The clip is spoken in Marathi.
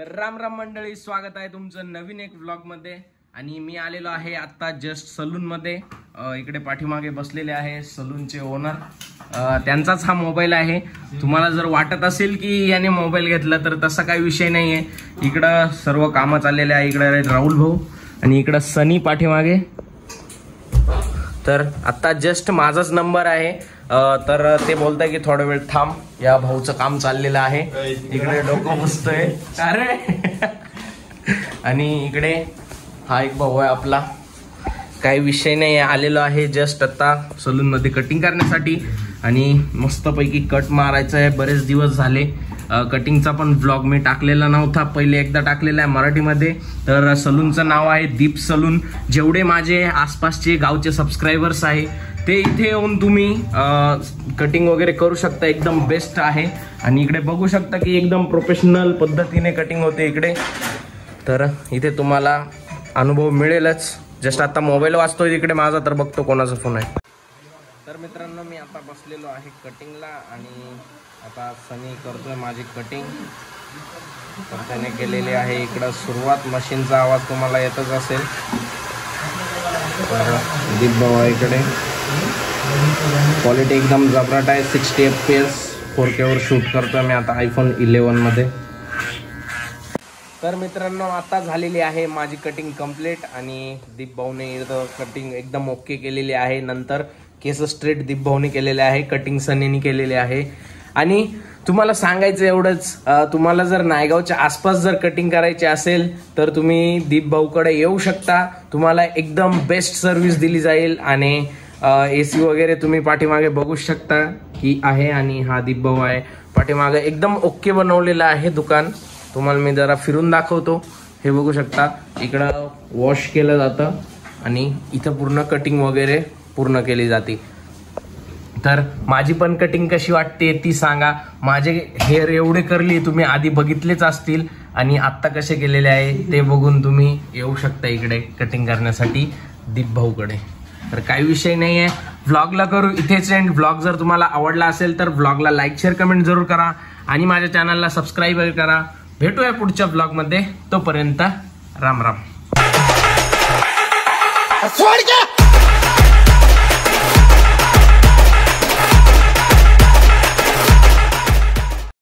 तर राम राम मंडळी स्वागत आहे तुमचं नवीन एक व्लॉगमध्ये. आणि मी आलेलो आहे आता जस्ट सलून मध्ये. इकडे पाठीमागे बसलेले आहे सलूनचे ओनर त्यांचाच हा मोबाईल आहे. तुम्हाला जर वाटत असेल की याने मोबाईल घेतला तर तसा काही विषय नाही आहे इकडं सर्व कामं चाललेले आहे. इकडे राहुल भाऊ आणि इकडं सनी पाठीमागे. तर आता जस्ट माझाच नंबर आहे. तर ते बोलताय की थोडा वेळ थांब. या भाऊचं काम चाललेलं आहे. इकडे डोकं बसतोय अरे आणि इकडे हा एक भाऊ आहे आपला. काही विषय नाही आलेलो आहे. जस्ट आता सलून मध्ये कटिंग करण्यासाठी. आणि मस्तपैकी कट मारायचं आहे. बरेच दिवस झाले. कटिंगचा पण ब्लॉग मी टाकलेला नव्हता. पहिले एकदा टाकलेला आहे मराठीमध्ये. तर सलूनचं नाव आहे दीप सलून. जेवढे माझे आसपासचे गावचे सबस्क्रायबर्स आहे ते इथे येऊन तुम्ही कटिंग वगैरे करू शकता. एकदम बेस्ट आहे. आणि इकडे बघू शकता की एकदम प्रोफेशनल पद्धतीने कटिंग होते इकडे. तर इथे तुम्हाला अनुभव मिळेलच. जस्ट आता मोबाईल वाचतोय इकडे माझा तर बघतो कोणाचा फोन आहे. तर मित्रांनो मी आता बसलेलो आहे कटिंगला आणि आता सनी करतोय माझी कटिंग तर त्याने केलेली आहे इकडं सुरुवात. मशीनचा आवाज तुम्हाला येतच असेल. तर दीप भाऊ इकडे. क्वालिटी एकदम जबराट आहे. Sixty F P S four केवर शूट करतोय मी आता आयफोन इलेवनमध्ये तर मित्रांनो आता झालेली आहे माझी कटिंग कंप्लीट आणि दीप भाऊने इथं कटिंग एकदम ओके केलेली आहे. नंतर केस स्ट्रेट दीप भाऊने केलेले आहे. कटिंग सनीने केलेले आहे. आणि तुम्हाला सांगायचं एवढंच तुम्हाला जर नायगावच्या आसपास जर कटिंग करायची असेल तर तुम्ही दीप भाऊकडे येऊ शकता. तुम्हाला एकदम बेस्ट सर्व्हिस दिली जाईल आणि ए सी वगैरे तुम्ही पाठीमागे बघू शकता की आहे आणि हा दीप भाऊ आहे. पाठीमागे एकदम ओके बनवलेलं आहे दुकान. तुम्हाला मी जरा फिरून दाखवतो. हे बघू शकता इकडं वॉश केलं जातं आणि इथं पूर्ण कटिंग वगैरे पूर्ण केली जाते. तर माझी पण कटिंग कशी वाटते ती सांगा. माझे हेअर एवढे करली तुम्ही आधी बघितलेच असतील. आणि आत्ता कसे केलेले आहे ते बघून तुम्ही येऊ शकता इकडे कटिंग करण्यासाठी दीप भाऊकडे तर काही विषय नाही आहे व्लॉगला करू इथेच एंड व्लॉग जर तुम्हाला आवडला असेल तर व्लॉगला लाईक शेअर कमेंट जरूर करा. आणि माझ्या चॅनलला सबस्क्राईब करा. भेटूया पुढच्या ब्लॉगमध्ये तोपर्यंत राम राम.